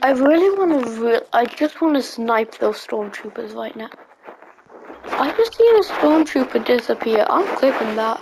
I really want to. Re- I just want to snipe those stormtroopers right now. I just see a stormtrooper disappear. I'm clipping that.